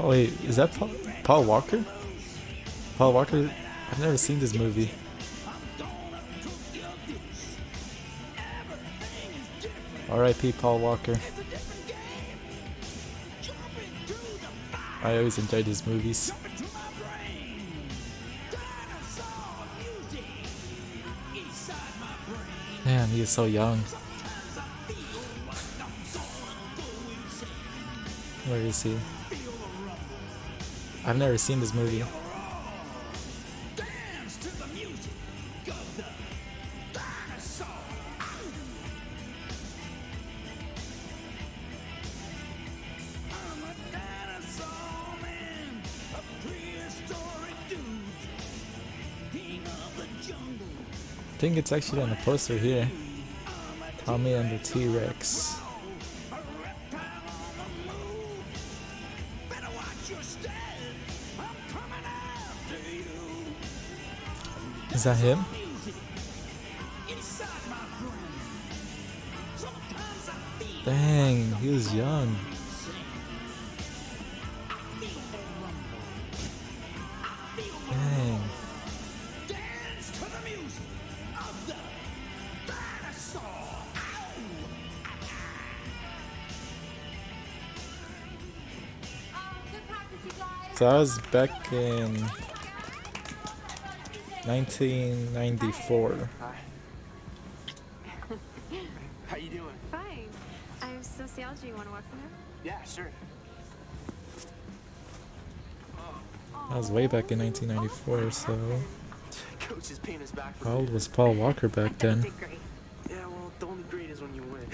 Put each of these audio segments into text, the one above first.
Oh wait, is that Paul, Paul Walker? Paul Walker? I've never seen this movie. R.I.P. Paul Walker. I always enjoyed his movies. Man, he is so young. Where is he? I've never seen this movie. I think it's actually on the poster here. Tammy and the T-Rex. Is that him? Dang, he was young. Dang. So I was back in 1994. Hi. How you doing? Fine. I have sociology. You want to work for him? Yeah, sure. That was way back in 1994, so Coach is back how old was Paul Walker back then? Did. Yeah, well, the only grade is when you win.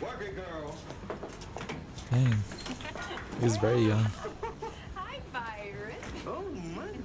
Work it, girl. Dang. He was very young.